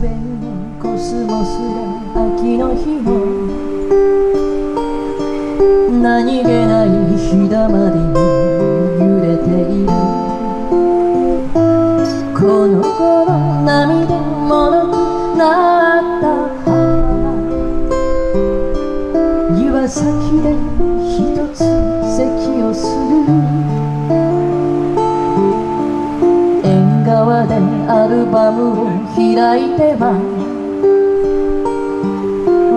べにコスモスが秋の日も何気ない日だまりに揺れている。この頃涙もろくなった岩崎で一つ席をする。でアルバムを開いては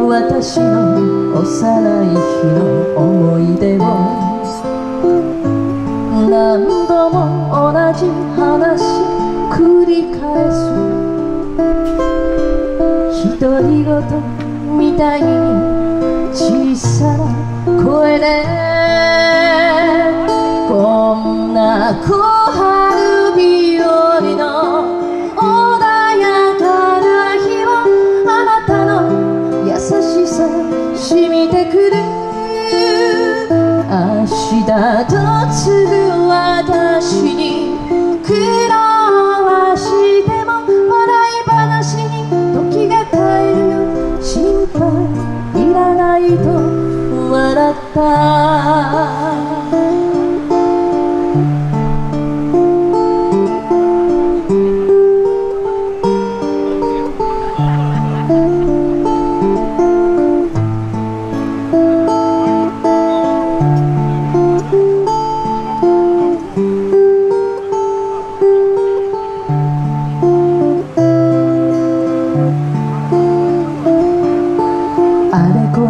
私の幼い日の思い出を何度も同じ話繰り返す。独り言みたいに小さな声でこんな小私だと継ぐ私に苦労はしても笑い話に時が帰るよ心配いらないと笑った。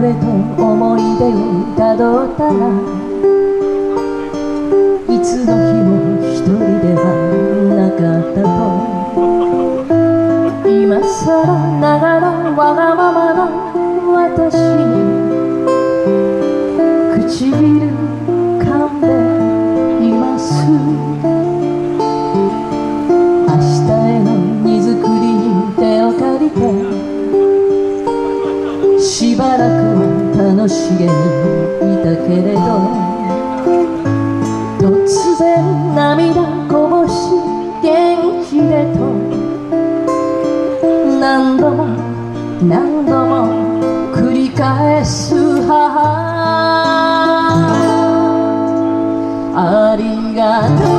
れこれと思い出をたどったらいつの日も一人ではなかった。く楽しげにいたけれど突然涙こぼし元気でと何度も何度も繰り返す母。ありがとう。